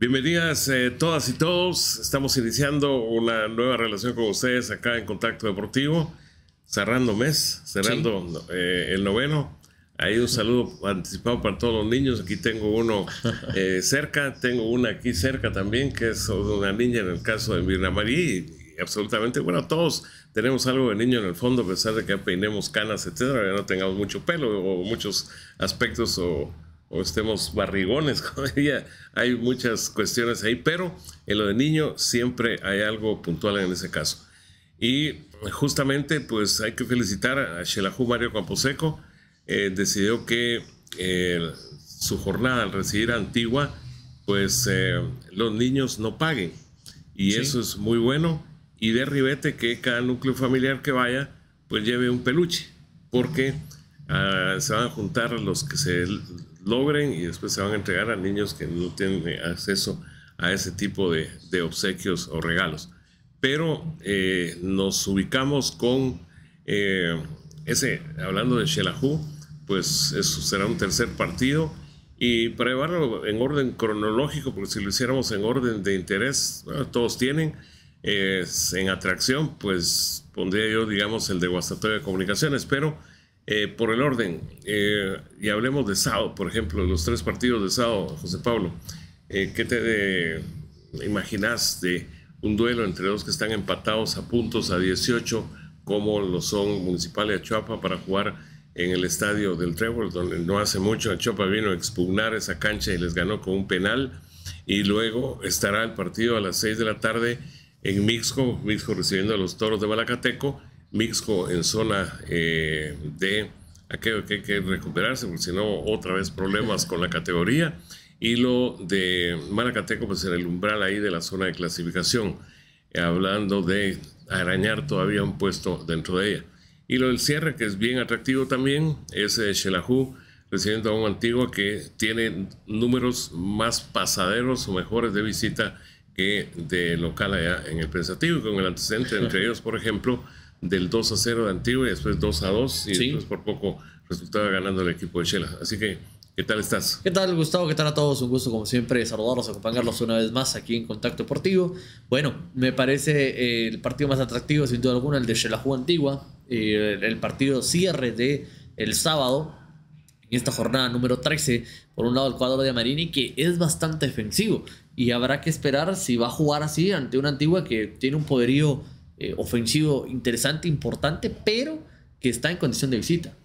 Bienvenidas eh, todas y todos. Estamos iniciando una nueva relación con ustedes acá en Contacto Deportivo, cerrando mes, cerrando eh, el noveno. Ahí un saludo anticipado para todos los niños. Aquí tengo uno eh, cerca, tengo una aquí cerca también, que es una niña en el caso de Mirna Marí. Y, absolutamente, bueno, todos tenemos algo de niño en el fondo, a pesar de que peinemos canas, etcétera, no tengamos mucho pelo o muchos aspectos o o estemos barrigones con ella. Hay muchas cuestiones ahí, pero en lo de niño siempre hay algo puntual en ese caso. Y justamente, pues hay que felicitar a Shelahu Mario Camposeco. Eh, decidió que eh, su jornada al residir a Antigua, pues eh, los niños no paguen. Y eso es muy bueno. Y de ribete que cada núcleo familiar que vaya, pues lleve un peluche. Porque ah, se van a juntar los que se logren y después se van a entregar a niños que no tienen acceso a ese tipo de, obsequios o regalos. Pero eh, nos ubicamos con eh, ese, hablando de Shelahu, pues eso será un tercer partido. Y para llevarlo en orden cronológico, porque si lo hiciéramos en orden de interés, todos tienen, en atracción, pues pondría yo, digamos, el de Guastatoya de Comunicaciones, pero eh, por el orden, eh, y hablemos de sábado, por ejemplo, los tres partidos de sábado, José Pablo, eh, ¿qué te imaginas de un duelo entre dos que están empatados a puntos a 18, como lo son Municipal y Achuapa, para jugar en el estadio del Trevor, donde no hace mucho Achuapa vino a expugnar esa cancha y les ganó con un penal, y luego estará el partido a las 6 de la tarde en Mixco, Mixco recibiendo a los Toros de Malacateco, Mixco en zona eh, de aquello que hay que recuperarse, porque si no, otra vez problemas con la categoría. Y lo de Maracateco, pues en el umbral ahí de la zona de clasificación, hablando de arañar todavía un puesto dentro de ella. Y lo del cierre, que es bien atractivo también, es eh, Shelahu, recibiendo a un antiguo que tiene números más pasaderos o mejores de visita que de local allá en el pensativo, y con el antecedente entre ellos, por ejemplo, del 2 a 0 de Antigua y después 2 a 2 y después por poco resultaba ganando el equipo de Chela. Así que, ¿qué tal estás? ¿Qué tal, Gustavo? ¿Qué tal a todos? Un gusto, como siempre, saludarlos, acompañarlos una vez más aquí en Contacto Deportivo. Bueno, me parece eh, el partido más atractivo, sin duda alguna, el de Xelajú Antigua, eh, el partido cierre de el sábado, en esta jornada número 13, por un lado el cuadro de Marini, que es bastante defensivo. Y habrá que esperar si va a jugar así ante una Antigua que tiene un poderío eh, ofensivo interesante, importante, pero que está en condición de visita.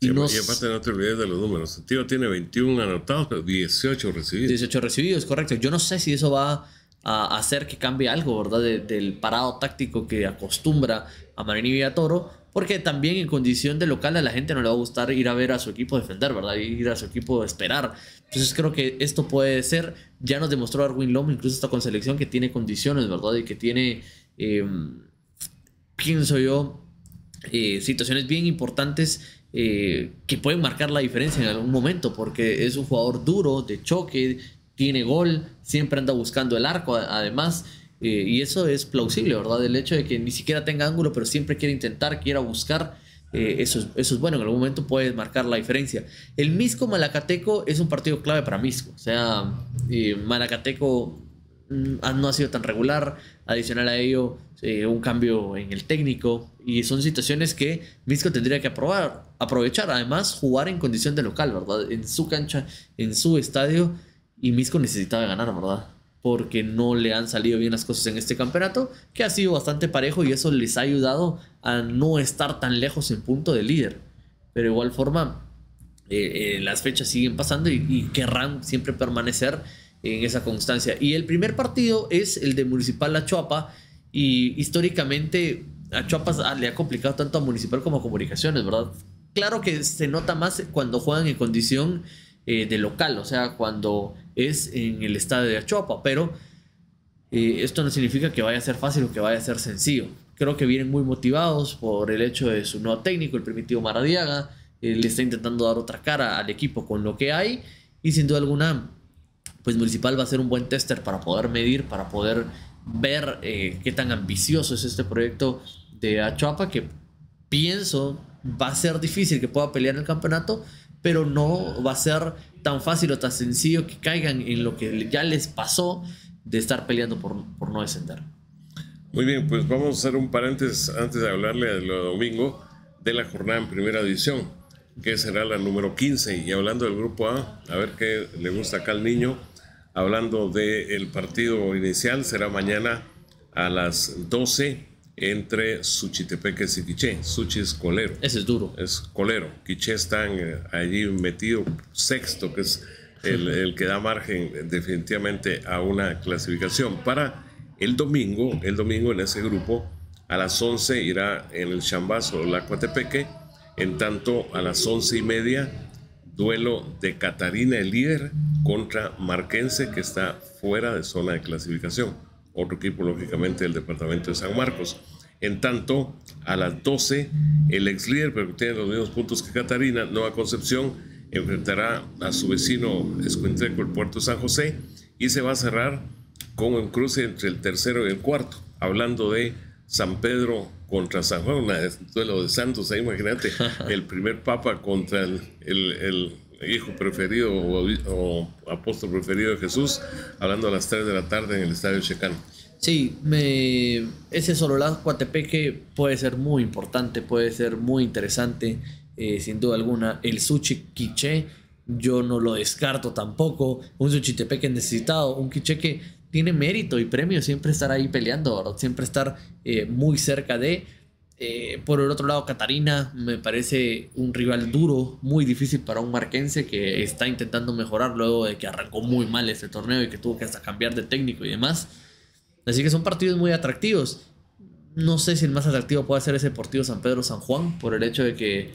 Y, aparte no te olvides de los números. El tío tiene 21 anotados, pero 18 recibidos. 18 recibidos, correcto. Yo no sé si eso va a hacer que cambie algo, ¿verdad? del parado táctico que acostumbra a Marini Villatoro, porque también en condición de local a la gente no le va a gustar ir a ver a su equipo defender, ¿verdad? Ir a su equipo esperar. Entonces creo que esto puede ser, ya nos demostró Arwin Lom, incluso esta con selección, que tiene condiciones, ¿verdad? Y que tiene... Eh, pienso yo, eh, situaciones bien importantes eh, que pueden marcar la diferencia en algún momento, porque es un jugador duro, de choque, tiene gol, siempre anda buscando el arco, además, eh, y eso es plausible, ¿verdad? El hecho de que ni siquiera tenga ángulo, pero siempre quiere intentar, quiera buscar. eso, es, eso es bueno, en algún momento puede marcar la diferencia. El Misco Malacateco es un partido clave para Misco. O sea, Malacateco no ha sido tan regular. Adicional a ello, eh, un cambio en el técnico y son situaciones que Misco tendría que aprovechar. Además, jugar en condición de local, ¿verdad? En su cancha, en su estadio y Misco necesitaba ganar, ¿verdad? Porque no le han salido bien las cosas en este campeonato, que ha sido bastante parejo y eso les ha ayudado a no estar tan lejos en punto de líder. Pero de igual forma, eh, eh, las fechas siguen pasando y querrán siempre permanecer en esa constancia. Y el primer partido es el de Municipal La Chuapa y históricamente a Chuapas ah, le ha complicado tanto a Municipal como a Comunicaciones, ¿verdad? Claro que se nota más cuando juegan en condición eh, de local, o sea, cuando es en el estadio de Achuapa, pero eh, esto no significa que vaya a ser fácil o que vaya a ser sencillo. Creo que vienen muy motivados por el hecho de su nuevo técnico, el primitivo Maradiaga, eh, le está intentando dar otra cara al equipo con lo que hay y sin duda alguna, pues Municipal va a ser un buen tester para poder medir, para poder ver eh, qué tan ambicioso es este proyecto de Achuapa, que pienso va a ser difícil que pueda pelear el campeonato, pero no va a ser tan fácil o tan sencillo que caigan en lo que ya les pasó de estar peleando por, por no descender. Muy bien, pues vamos a hacer un paréntesis antes de hablarle de lo domingo de la jornada en primera división, que será la número 15. Y hablando del grupo A, a ver qué le gusta acá al niño, hablando del partido inicial, será mañana a las 12 entre Suchitepeques y Quiché. Suchi es colero. Ese es duro. Es colero. Quiché están eh, allí metido sexto, que es el, el, que da margen definitivamente a una clasificación. Para el domingo, el domingo en ese grupo, a las 11 irá en el Chambazo la Coatepeque. En tanto, a las once y media, duelo de Catarina, el líder, contra Marquense, que está fuera de zona de clasificación otro equipo lógicamente del departamento de San Marcos. En tanto, a las 12, el ex líder, pero que tiene los mismos puntos que Catarina, Nueva Concepción, enfrentará a su vecino Escuintreco, el puerto San José, y se va a cerrar con un cruce entre el tercero y el cuarto, hablando de San Pedro contra San Juan, duelo de santos, ahí imagínate, el primer papa contra el, el hijo preferido o, apóstol preferido de Jesús, hablando a las 3 de la tarde en el Estadio Checán. Sí, me, ese Sololá Coatepeque puede ser muy importante, puede ser muy interesante, eh, sin duda alguna. El Suchi Quiche, yo no lo descarto tampoco. Un Suchitepeque necesitado, un Quiche que tiene mérito y premio siempre estar ahí peleando, siempre estar eh, muy cerca de. Eh, por el otro lado, Catarina me parece un rival duro, muy difícil para un marquense que está intentando mejorar luego de que arrancó muy mal este torneo y que tuvo que hasta cambiar de técnico y demás. Así que son partidos muy atractivos. No sé si el más atractivo puede ser ese partido San Pedro-San Juan, por el hecho de que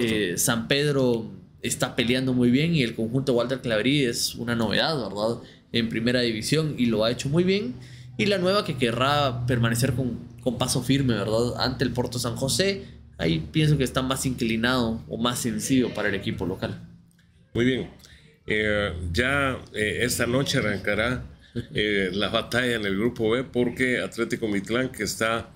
eh, San Pedro está peleando muy bien y el conjunto Walter Claverí es una novedad, ¿verdad? En primera división y lo ha hecho muy bien. Y la nueva que querrá permanecer con con paso firme, ¿verdad? Ante el Porto San José, ahí pienso que está más inclinado o más sencillo para el equipo local. Muy bien. Eh, ya eh, esta noche arrancará eh, la batalla en el grupo B porque Atlético Mitlán, que está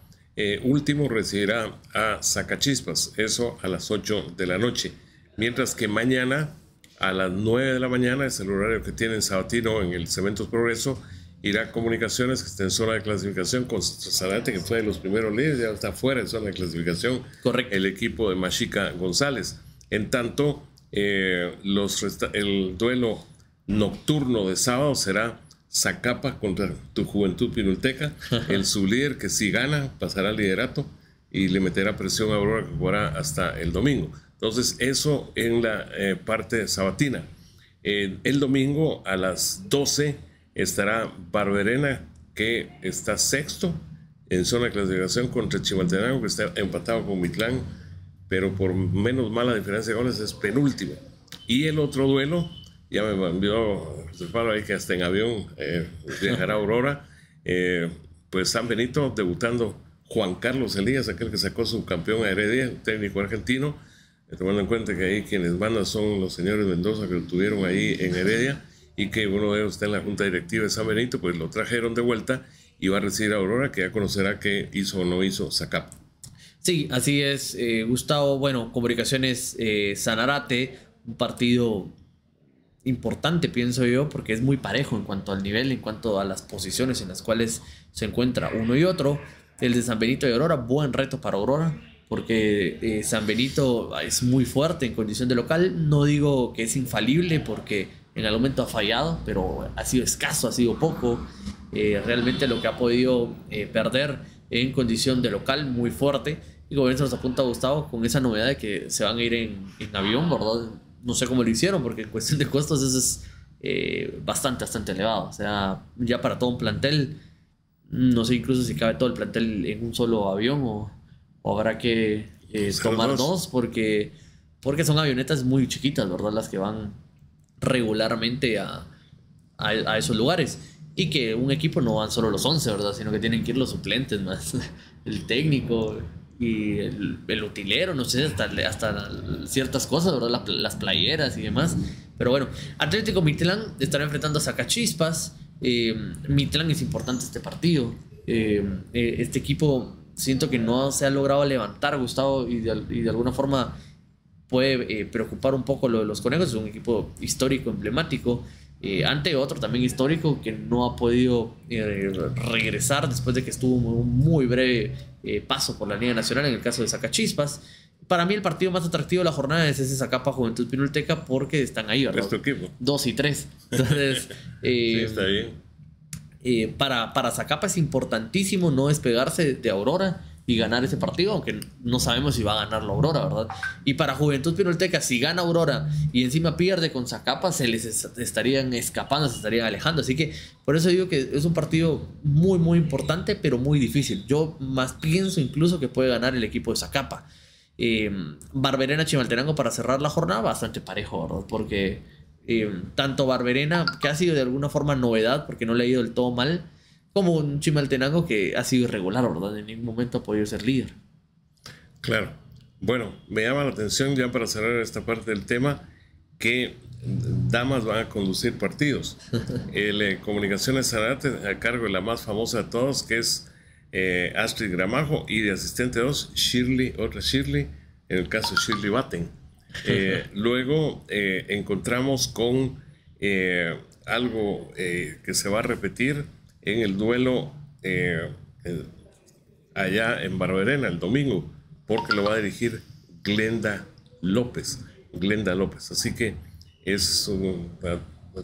último, recibirá a Zacachispas, eso a las 8 de la noche. Mientras que mañana a las 9 de la mañana es el horario que tienen Sabatino en el Cementos Progreso irá Comunicaciones, que está en zona de clasificación, con Zarate, que fue de los primeros líderes, ya está fuera de zona de clasificación. Correcto. El equipo de Machica González. En tanto, eh, los el duelo nocturno de sábado será Zacapa contra tu Juventud Pinulteca. el sublíder que si gana pasará al liderato y le meterá presión a Aurora que jugará hasta el domingo. Entonces, eso en la eh, parte sabatina. el domingo a las 12 estará Barberena, que está sexto en zona de clasificación contra Chimaltenango, que está empatado con Mitlán, pero por menos mala diferencia de goles es penúltimo. Y el otro duelo, ya me envió Pablo ahí que hasta en avión eh, viajará Aurora, eh, pues San Benito debutando Juan Carlos Elías, aquel que sacó su campeón a Heredia, técnico argentino, tomando en cuenta que ahí quienes mandan son los señores Mendoza que lo tuvieron ahí en Heredia y que uno de ellos está en la junta directiva de San Benito, pues lo trajeron de vuelta y va a recibir a Aurora, que ya conocerá qué hizo o no hizo Zacap. Sí, así es, eh, Gustavo. Bueno, Comunicaciones eh, Sanarate, un partido importante, pienso yo, porque es muy parejo en cuanto al nivel, en cuanto a las posiciones en las cuales se encuentra uno y otro. El de San Benito y Aurora, buen reto para Aurora, porque eh, San Benito es muy fuerte en condición de local. No digo que es infalible, porque en algún momento ha fallado, pero ha sido escaso, ha sido poco. Eh, realmente lo que ha podido eh, perder en condición de local muy fuerte. Y como eso nos apunta Gustavo con esa novedad de que se van a ir en, avión, ¿verdad? No sé cómo lo hicieron, porque en cuestión de costos eso es bastante, bastante elevado. O sea, ya para todo un plantel, no sé incluso si cabe todo el plantel en un solo avión o, habrá que tomar dos, porque, porque son avionetas muy chiquitas, ¿verdad? Las que van regularmente a, a, esos lugares. Y que un equipo no van solo los 11, ¿verdad? Sino que tienen que ir los suplentes más. El técnico y el, utilero, no sé, hasta, hasta ciertas cosas, ¿verdad? Las, playeras y demás. Pero bueno, Atlético Mitlán estará enfrentando a Sacachispas. Eh, Mitlán es importante este partido. Eh, eh, este equipo siento que no se ha logrado levantar, Gustavo, y de, y de alguna forma puede preocupar un poco lo de los conejos. Es un equipo histórico, emblemático. ante otro también histórico que no ha podido regresar después de que estuvo un muy breve paso por la Liga Nacional en el caso de Sacachispas para mí el partido más atractivo de la jornada es ese Zacapa Juventud Pinulteca porque están ahí, ¿verdad? equipo. Dos y tres. Entonces, sí, está bien. Eh, para, para Zacapa es importantísimo no despegarse de Aurora y ganar ese partido, aunque no sabemos si va a ganar la Aurora, ¿verdad? Y para Juventud Pinolteca, si gana Aurora y encima pierde con Zacapa, se les estarían escapando, se estarían alejando. Así que por eso digo que es un partido muy, muy importante, pero muy difícil. Yo más pienso incluso que puede ganar el equipo de Zacapa. Eh, Barberena Chimaltenango para cerrar la jornada bastante parejo, Porque eh, tanto Barberena, que ha sido de alguna forma novedad, porque no le ha ido del todo mal, como un Chimaltenango que ha sido irregular, ¿verdad? En ningún momento ha podido ser líder. Claro. Bueno, me llama la atención ya para cerrar esta parte del tema que damas van a conducir partidos. El eh, Comunicaciones Zarate a cargo de la más famosa de todos, que es eh, Astrid Gramajo y de asistente 2 Shirley, otra Shirley, en el caso Shirley Batten. Eh, luego eh, encontramos con algo que se va a repetir en el duelo allá en Barberena el domingo, porque lo va a dirigir Glenda López. Glenda López. Así que es una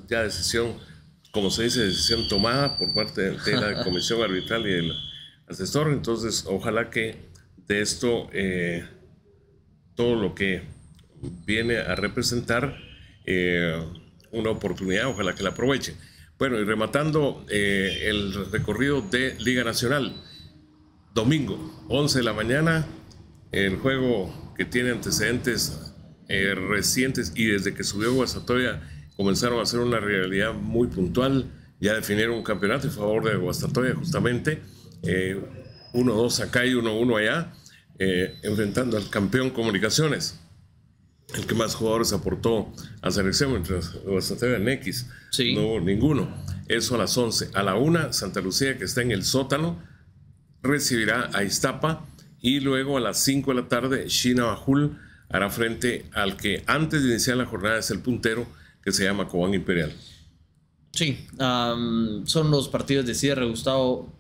ya decisión, como se dice, decisión tomada por parte de la Comisión Arbitral y de la asesor. Entonces, ojalá que de esto eh, todo lo que viene a representar eh, una oportunidad, ojalá que la aproveche. Bueno, y rematando eh, el recorrido de Liga Nacional, domingo, 11 de la mañana, el juego que tiene antecedentes recientes y desde que subió Guastatoya comenzaron a hacer una realidad muy puntual, ya definieron un campeonato en favor de Guastatoya justamente 1-2 eh, acá y 1-1 allá, eh, enfrentando al campeón Comunicaciones, el que más jugadores aportó a selección mientras TV en X. No hubo ninguno. Eso a las 11. A la 1, Santa Lucía, que está en el sótano, recibirá a Iztapa. Y luego a las 5 de la tarde, China Bajul hará frente al que antes de iniciar la jornada es el puntero, que se llama Cobán Imperial. Sí, son los partidos de cierre, Gustavo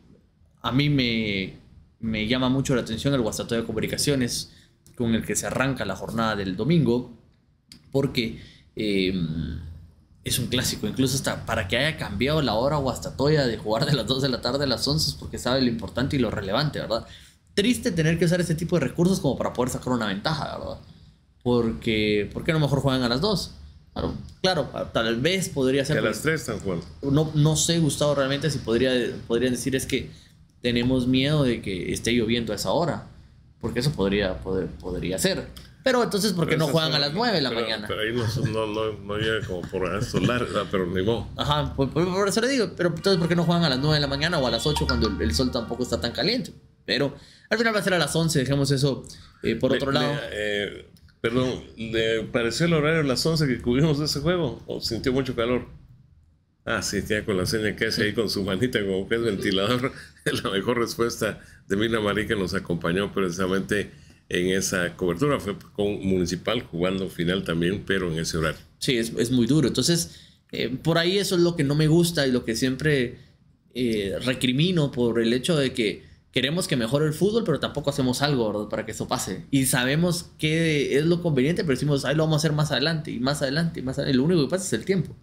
a mí me, me llama mucho la atención el Guastatoya de Comunicaciones con el que se arranca la jornada del domingo, porque em, es un clásico, incluso hasta para que haya cambiado la hora Guastatoya de jugar de las 2 de la tarde a las 11, porque sabe lo importante y lo relevante, ¿verdad? Triste tener que usar ese tipo de recursos como para poder sacar una ventaja, ¿verdad? Porque, ¿por qué no mejor juegan a las 2? Claro, tal vez podría ser. Que a las 3 están jugando. No, no sé, Gustavo, realmente si podría, podrían decir es que tenemos miedo de que esté lloviendo a esa hora, porque eso podría, poder, podría ser. Pero entonces, ¿por qué no juegan a las 9 de la mañana? Pero ahí no, no, no, llega como por solar, pero ni modo. Ajá, por, eso le digo, pero entonces, ¿por qué no juegan a las 9 de la mañana o a las 8 cuando el, sol tampoco está tan caliente? Pero al final va a ser a las 11, dejemos eso eh, por otro lado. Eh, perdón, ¿le pareció el horario a las 11 que cubrimos ese juego o sintió mucho calor? Ah, sí, la seña que hace ahí con su manita como que es ventilador. la mejor respuesta de Mina Marí que nos acompañó precisamente en esa cobertura. Fue con Municipal jugando final también, pero en ese horario. Sí, es, es muy duro. Entonces, eh, por ahí eso es lo que no me gusta y lo que siempre eh, recrimino por el hecho de que queremos que mejore el fútbol, pero tampoco hacemos algo para que eso pase. Y sabemos que es lo conveniente, pero decimos, ahí lo vamos a hacer más adelante y más adelante y más adelante. lo único que pasa es el tiempo.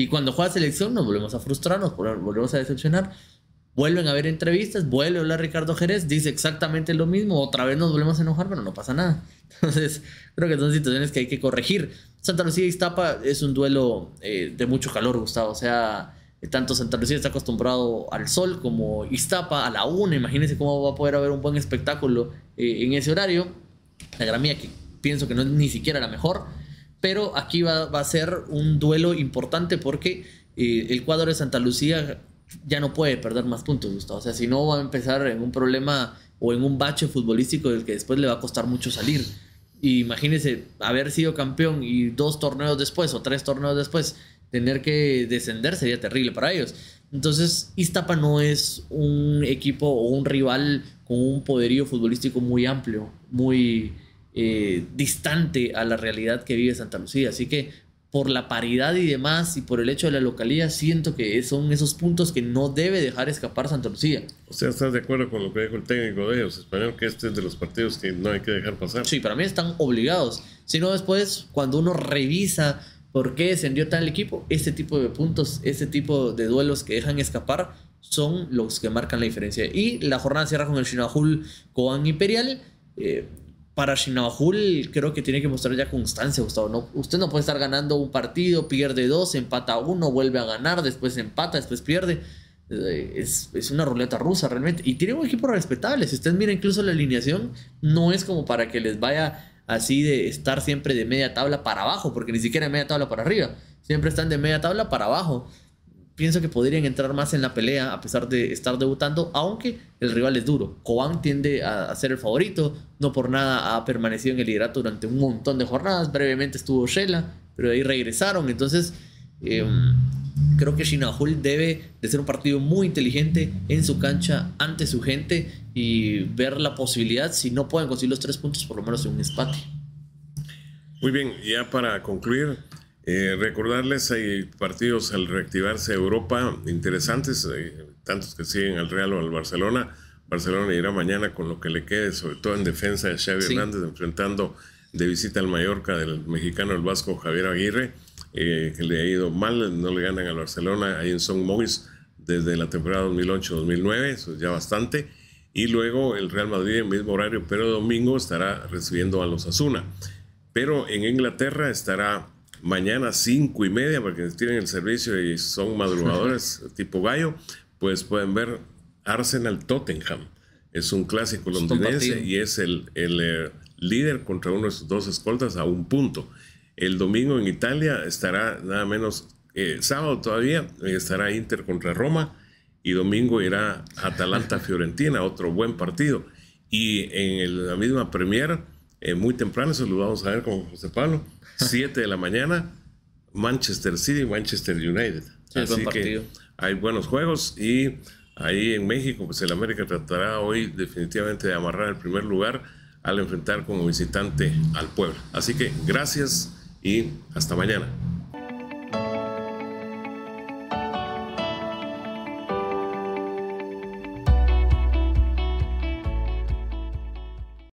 Y cuando juega selección nos volvemos a frustrar, nos volvemos a decepcionar. Vuelven a ver entrevistas, vuelve a hablar Ricardo Jerez, dice exactamente lo mismo, otra vez nos volvemos a enojar, pero no pasa nada. Entonces, creo que son situaciones que hay que corregir. Santa Lucía y Iztapa es un duelo eh, de mucho calor, Gustavo. O sea, tanto Santa Lucía está acostumbrado al sol como Iztapa a la una. Imagínense cómo va a poder haber un buen espectáculo eh, en ese horario. La gramía que pienso que no es ni siquiera la mejor. Pero aquí va, a ser un duelo importante porque eh, el cuadro de Santa Lucía ya no puede perder más puntos, Gustavo. O sea, si no va a empezar en un problema o en un bache futbolístico del que después le va a costar mucho salir. Y imagínese haber sido campeón y dos torneos después o tres torneos después tener que descender sería terrible para ellos. Entonces, Iztapa no es un equipo o un rival con un poderío futbolístico muy amplio, muy eh, distante a la realidad que vive Santa Lucía. Así que por la paridad y demás y por el hecho de la localidad, siento que son esos puntos que no debe dejar escapar Santa Lucía. O sea, ¿estás de acuerdo con lo que dijo el técnico de ellos, español, que este es de los partidos que no hay que dejar pasar? Sí, para mí están obligados. Si no, después, cuando uno revisa por qué descendió tal equipo, este tipo de puntos, este tipo de duelos que dejan escapar son los que marcan la diferencia. Y la jornada cierra con el Shinahul Koan Imperial. Eh, para Shinabajul creo que tiene que mostrar ya constancia, Gustavo. No, usted no puede estar ganando un partido, pierde dos, empata uno, vuelve a ganar, después empata, después pierde. Eh, es, es, una ruleta rusa realmente. Y tiene un equipo respetable. Si usted mira incluso la alineación, no es como para que les vaya así de estar siempre de media tabla para abajo, porque ni siquiera de media tabla para arriba. Siempre están de media tabla para abajo pienso que podrían entrar más en la pelea a pesar de estar debutando, aunque el rival es duro. Cobán tiende a, ser el favorito, no por nada ha permanecido en el liderato durante un montón de jornadas, brevemente estuvo Shela, pero de ahí regresaron, entonces em, creo que Shinahul debe de ser un partido muy inteligente en su cancha ante su gente y ver la posibilidad, si no pueden conseguir los tres puntos, por lo menos de un empate. Muy bien, ya para concluir, eh, recordarles, hay partidos al reactivarse Europa interesantes, tantos que siguen al Real o al Barcelona. Barcelona irá mañana con lo que le quede, sobre todo en defensa de Xavi Hernández, enfrentando de visita al Mallorca del mexicano, el vasco Javier Aguirre, eh, que le ha ido mal, no le ganan al Barcelona ahí en Son Mois desde la temporada 2008-2009, eso es ya bastante. Y luego el Real Madrid en mismo horario, pero domingo estará recibiendo a los Asuna. Pero en Inglaterra estará mañana cinco y media, porque tienen el servicio y son madrugadores tipo gallo, pues pueden ver Arsenal Tottenham. Es un clásico londinense y es el, el eh, líder contra uno de sus dos escoltas a un punto. El domingo en Italia estará nada menos, eh, sábado todavía, estará Inter contra Roma y domingo irá Atalanta-Fiorentina, otro buen partido. Y en la misma Premier, eh, muy temprano, eso lo vamos a ver con José Pablo, 7 de la mañana, Manchester City, Manchester United. Así que hay buenos juegos y ahí en México, pues el América tratará hoy definitivamente de amarrar el primer lugar al enfrentar como visitante al pueblo. Así que gracias y hasta mañana.